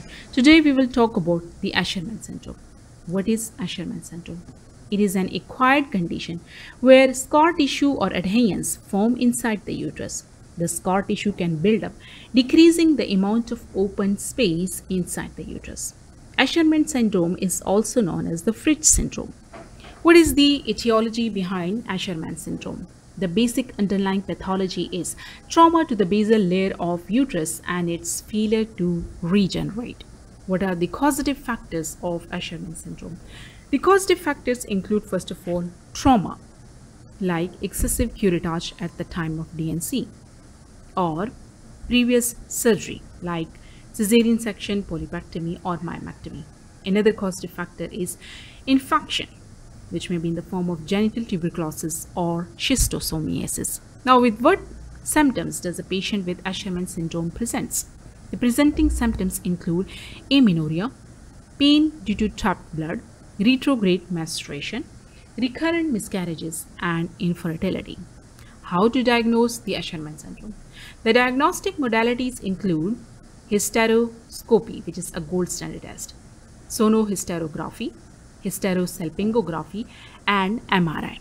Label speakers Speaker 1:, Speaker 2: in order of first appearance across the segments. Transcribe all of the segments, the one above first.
Speaker 1: Gynae. Today we will talk about the Asherman syndrome. What is Asherman syndrome? It is an acquired condition where scar tissue or adhesions form inside the uterus. The scar tissue can build up, decreasing the amount of open space inside the uterus. Asherman syndrome is also known as the Fritsch syndrome. What is the etiology behind Asherman syndrome? The basic underlying pathology is trauma to the basal layer of uterus and its failure to regenerate. What are the causative factors of Asherman syndrome? The causative factors include, first of all, trauma, like excessive curettage at the time of DNC, or previous surgery, like cesarean section, polypectomy, or myomectomy. Another causative factor is infection, which may be in the form of genital tuberculosis or schistosomiasis. Now, with what symptoms does a patient with Asherman syndrome presents? The presenting symptoms include amenorrhea, pain due to trapped blood, retrograde menstruation, recurrent miscarriages, and infertility. How to diagnose the Asherman syndrome? The diagnostic modalities include hysteroscopy, which is a gold standard test, sonohysterography, hysterosalpingography, and MRI.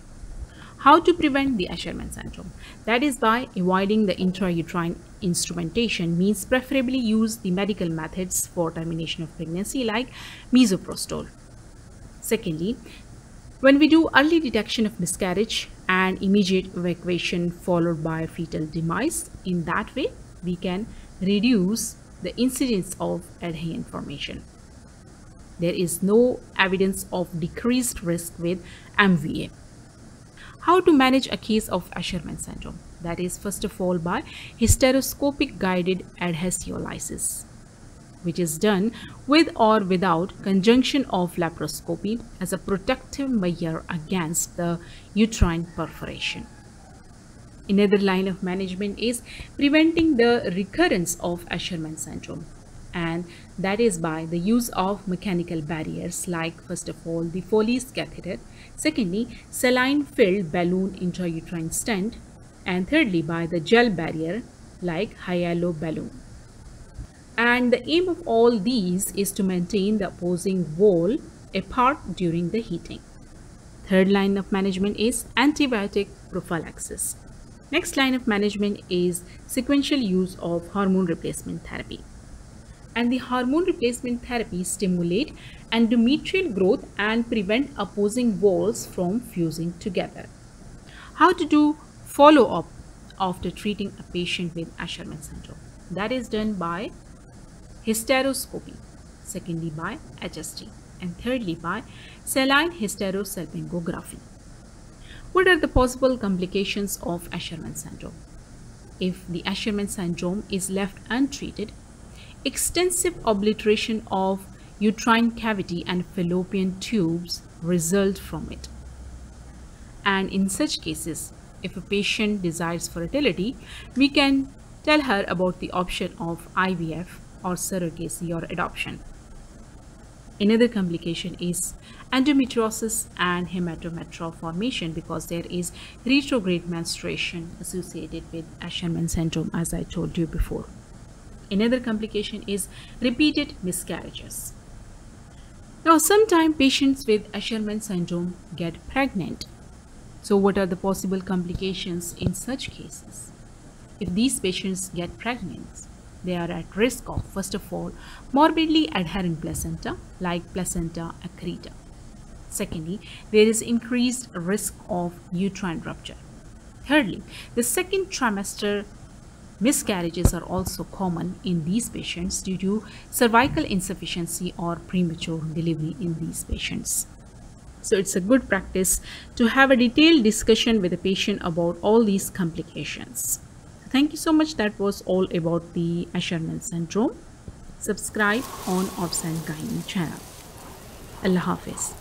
Speaker 1: How to prevent the Asherman syndrome? That is by avoiding the intrauterine instrumentation means preferably use the medical methods for termination of pregnancy like misoprostol. Secondly, when we do early detection of miscarriage and immediate evacuation followed by fetal demise, in that way we can reduce the incidence of adhesion formation. There is no evidence of decreased risk with MVA. How to manage a case of Asherman syndrome? That is first of all by hysteroscopic guided adhesiolysis which is done with or without conjunction of laparoscopy as a protective measure against the uterine perforation. Another line of management is preventing the recurrence of Asherman syndrome and that is by the use of mechanical barriers like first of all the Foley's catheter, secondly saline filled balloon intrauterine stent and thirdly by the gel barrier like Hyalobarrier. And the aim of all these is to maintain the opposing wall apart during the heating. Third line of management is antibiotic prophylaxis. Next line of management is sequential use of hormone replacement therapy and the hormone replacement therapy stimulate endometrial growth and prevent opposing walls from fusing together. How to do follow-up after treating a patient with Asherman syndrome? That is done by hysteroscopy, secondly by HST, and thirdly by saline hysterosalpingography. What are the possible complications of Asherman syndrome? If the Asherman syndrome is left untreated, extensive obliteration of uterine cavity and fallopian tubes result from it. And in such cases, if a patient desires fertility, we can tell her about the option of IVF or surrogacy or adoption. Another complication is endometriosis and hematometra formation because there is retrograde menstruation associated with Asherman syndrome as I told you before. Another complication is repeated miscarriages. Now, sometimes patients with Asherman syndrome get pregnant. So, what are the possible complications in such cases? If these patients get pregnant, they are at risk of, first of all, morbidly adherent placenta like placenta accreta. Secondly, there is increased risk of uterine rupture. Thirdly, the second trimester Miscarriages are also common in these patients due to cervical insufficiency or premature delivery in these patients. So it's a good practice to have a detailed discussion with the patient about all these complications. Thank you so much. That was all about the Asherman syndrome. Subscribe on Obs and Gynae channel. Allah Hafiz.